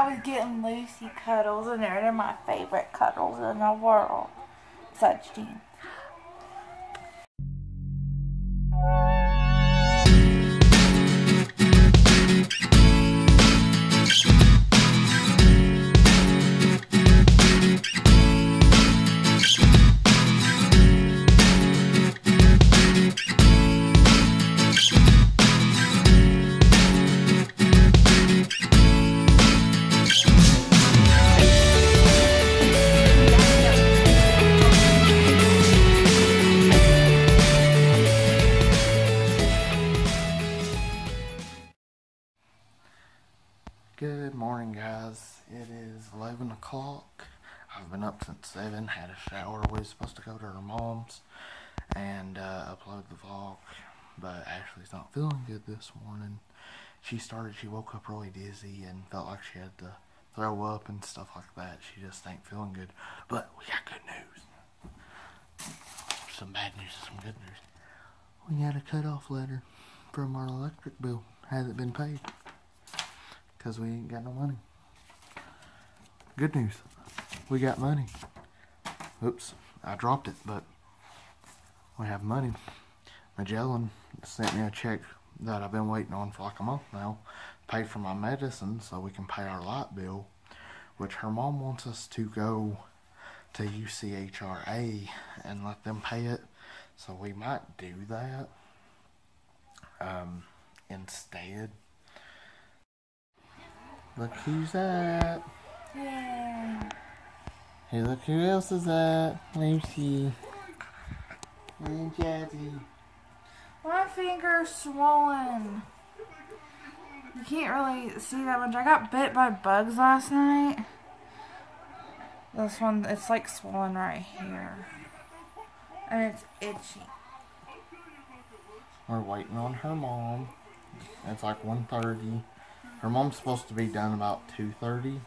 I was getting Lucy cuddles, and they're my favorite cuddles in the world. Such Jean. Good morning, guys. It is 11 o'clock. I've been up since 7, had a shower. We were supposed to go to her mom's and uh, upload the vlog, but Ashley's not feeling good this morning. She started, she woke up really dizzy and felt like she had to throw up and stuff like that. She just ain't feeling good. But we got good news. Some bad news and some good news. We had a cutoff letter from our electric bill. Hasn't been paid because we ain't got no money. Good news, we got money. Oops, I dropped it, but we have money. Magellan sent me a check that I've been waiting on for like a month now, pay for my medicine so we can pay our light bill, which her mom wants us to go to UCHRA and let them pay it. So we might do that um, instead. Look who's that. Yeah. Hey, look who else is that. Lucy. And Jazzy. My finger's swollen. You can't really see that much. I got bit by bugs last night. This one, it's like swollen right here. And it's itchy. We're waiting on her mom. It's like 1.30. Her mom's supposed to be done about 2.30.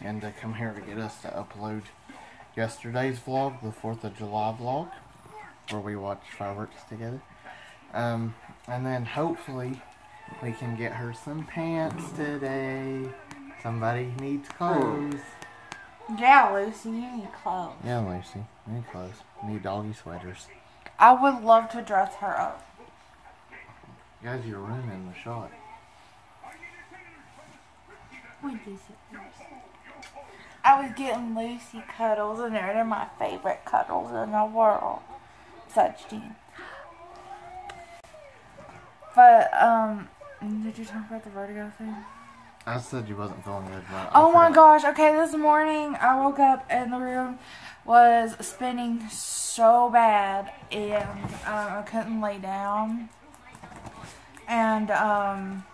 And to come here to get us to upload yesterday's vlog, the 4th of July vlog. Where we watched fireworks together. Um, and then hopefully we can get her some pants today. Somebody needs clothes. Yeah, Lucy, you need clothes. Yeah, Lucy. We need clothes. We need doggy sweaters. I would love to dress her up. Guys, you're ruining the shot. We do sit I was getting Lucy cuddles, and they're my favorite cuddles in the world. Such Jean. But, um, did you talk about the vertigo thing? I said you wasn't feeling good, but Oh my gosh, okay, this morning I woke up and the room was spinning so bad and um, I couldn't lay down. And um,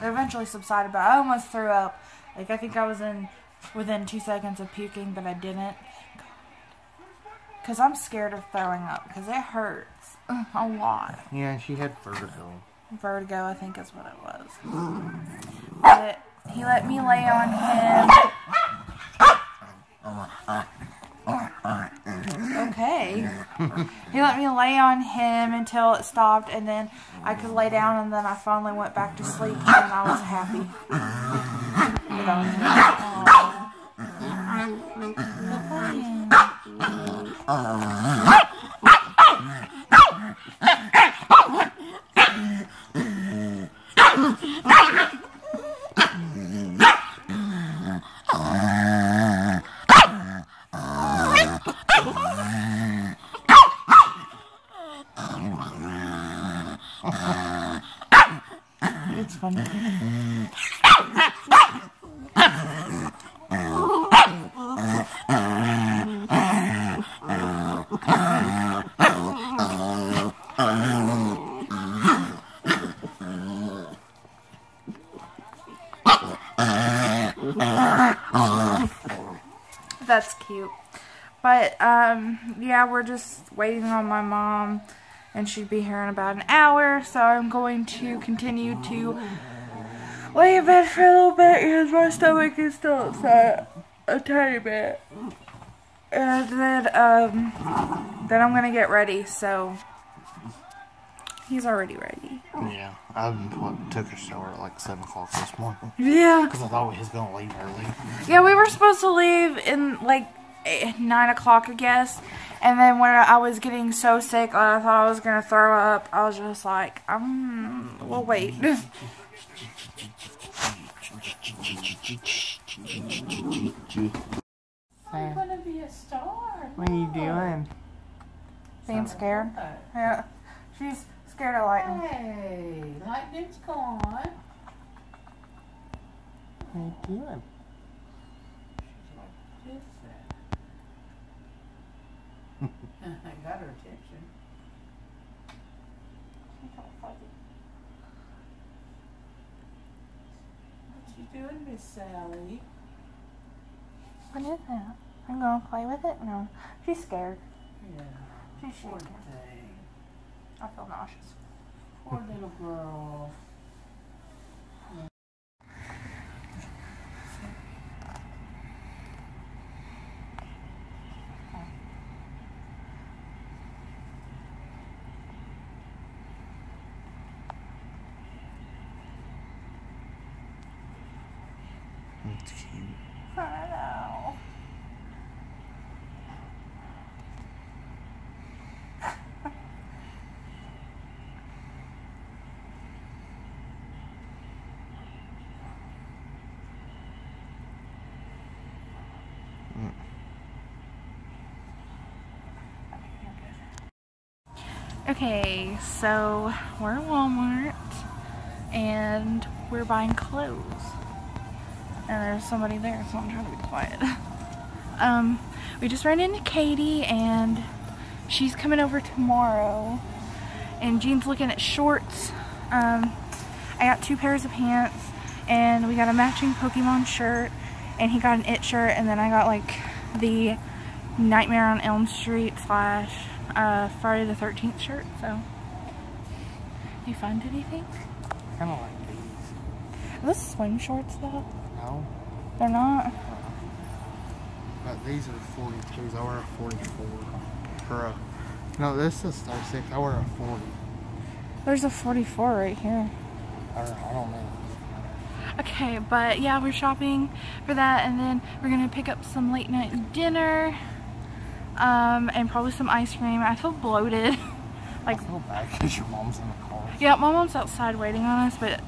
it eventually subsided, but I almost threw up. Like, I think I was in within two seconds of puking, but I didn't. Because I'm scared of throwing up because it hurts a lot. Yeah, she had vertigo. Vertigo, I think is what it was. But he let me lay on him. Oh oh, oh, Okay. He let me lay on him until it stopped, and then I could lay down, and then I finally went back to sleep, and I was happy. But I was It's funny. That's cute. But um yeah, we're just waiting on my mom and she'd be here in about an hour, so I'm going to continue to lay in bed for a little bit because my stomach is still upset a tiny bit. And then um then I'm gonna get ready, so He's already ready. Yeah, I took a shower at like 7 o'clock this morning. Yeah. Because I thought we was to leave early. Yeah, we were supposed to leave in like eh, 9 o'clock, I guess. And then when I was getting so sick, I thought I was going to throw up. I was just like, um, we'll wait. I'm gonna be a star. What are you doing? Being scared. Yeah. She's scared of lightning. Hey, lightning's gone. What are you doing? Who's that? I got her attention. What you doing, Miss Sally? What is that? I'm going to play with it? No. She's scared. Yeah, She's shaking. I feel nauseous. Poor little girl. Cute. I know. Okay, so we're at Walmart and we're buying clothes. And there's somebody there, so I'm trying to be quiet. Um, we just ran into Katie and she's coming over tomorrow. And Gene's looking at shorts. Um, I got two pairs of pants and we got a matching Pokemon shirt and he got an It shirt and then I got like the Nightmare on Elm Street slash uh, Friday the 13th shirt. So, you find anything? I Kind of like these. Are those swim shorts though? No, They're not. but these are 42s. I wear a 44. Or a, no, this is 36. I wear a 40. There's a 44 right here. Or, I don't know. Okay, but yeah, we're shopping for that, and then we're gonna pick up some late night dinner, um, and probably some ice cream. I feel bloated. like, I feel bad because your mom's in the car. yeah, my mom's outside waiting on us, but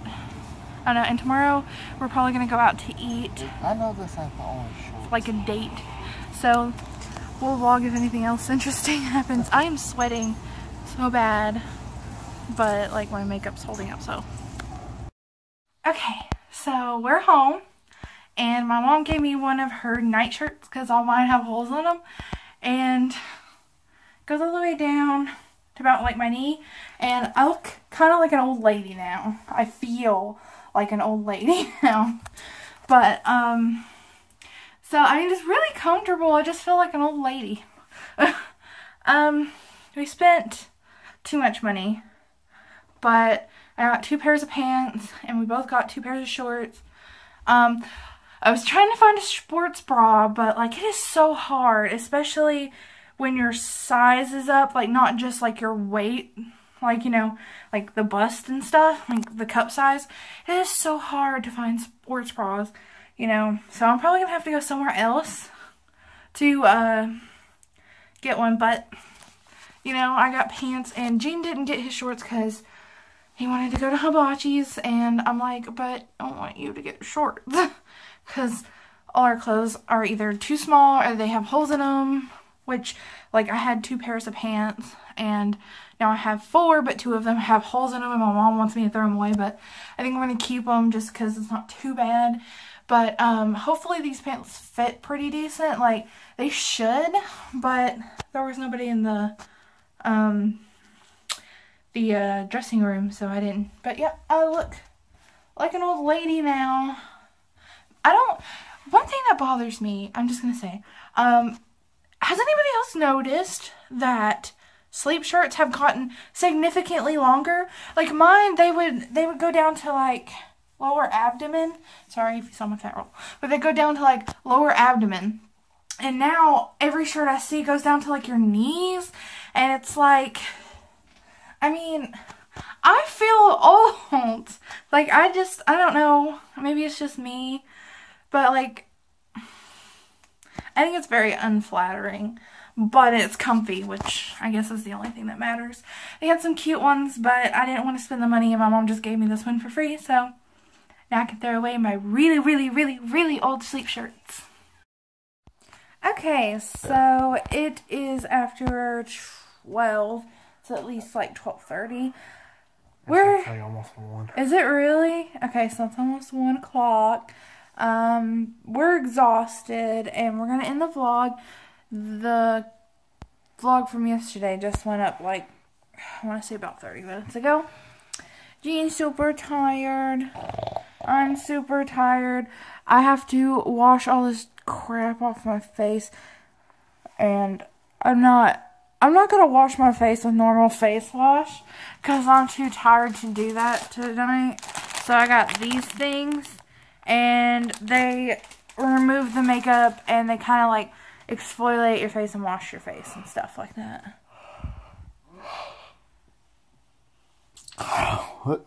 I don't know. And tomorrow we're probably gonna go out to eat, I know this ain't the only like a date. So we'll vlog if anything else interesting happens. I am sweating so bad, but like my makeup's holding up, so. Okay, so we're home, and my mom gave me one of her nightshirts because all mine have holes in them, and goes all the way down to about like my knee, and I look kind of like an old lady now. I feel like an old lady now, but um, so I mean it's really comfortable. I just feel like an old lady. um, we spent too much money, but I got two pairs of pants, and we both got two pairs of shorts. Um, I was trying to find a sports bra, but like it is so hard, especially when your size is up, like not just like your weight, like you know, like the bust and stuff, like the cup size. It is so hard to find sports bras, you know. So I'm probably gonna have to go somewhere else to uh get one, but you know, I got pants and Gene didn't get his shorts because he wanted to go to Hibachi's and I'm like, but I don't want you to get shorts because all our clothes are either too small or they have holes in them, which like I had two pairs of pants and now I have four, but two of them have holes in them and my mom wants me to throw them away, but I think I'm going to keep them just because it's not too bad. But um, hopefully these pants fit pretty decent. Like, they should, but there was nobody in the um, the uh, dressing room, so I didn't. But yeah, I look like an old lady now. I don't. One thing that bothers me, I'm just gonna say, um, has anybody else noticed that sleep shirts have gotten significantly longer? Like mine, they would they would go down to like lower abdomen. Sorry if you saw my fat roll, but they go down to like lower abdomen. And now every shirt I see goes down to like your knees, and it's like, I mean, I feel old. Like I just I don't know. Maybe it's just me, but like I think it's very unflattering. But it's comfy, which I guess is the only thing that matters. They had some cute ones, but I didn't want to spend the money, and my mom just gave me this one for free, so now I can throw away my really, really, really, really old sleep shirts. Okay, so it is after 12. It's at least like 12.30. We're... Almost one. Is it really? Okay, so it's almost 1 o'clock. Um, we're exhausted, and we're going to end the vlog. The vlog from yesterday just went up like, I want to say about 30 minutes ago. Gene's super tired. I'm super tired. I have to wash all this crap off my face. And I'm not I'm not gonna wash my face with normal face wash because I'm too tired to do that tonight. So I got these things and they remove the makeup and they kind of like exfoliate your face and wash your face and stuff like that. What?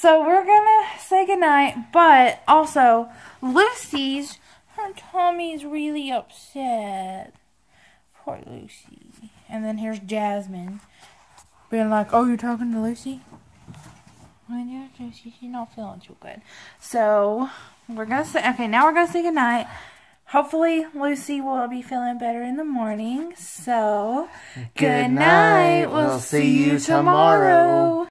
So we're gonna say goodnight, but also Lucy's her tummy's really upset. Poor Lucy. And then here's Jasmine being like, "Oh, you're talking to Lucy?" Well, yeah, Lucy, she's not feeling too good. So we're gonna say okay. Now we're gonna say goodnight. Hopefully, Lucy will be feeling better in the morning. So, good, night. We'll, see you tomorrow.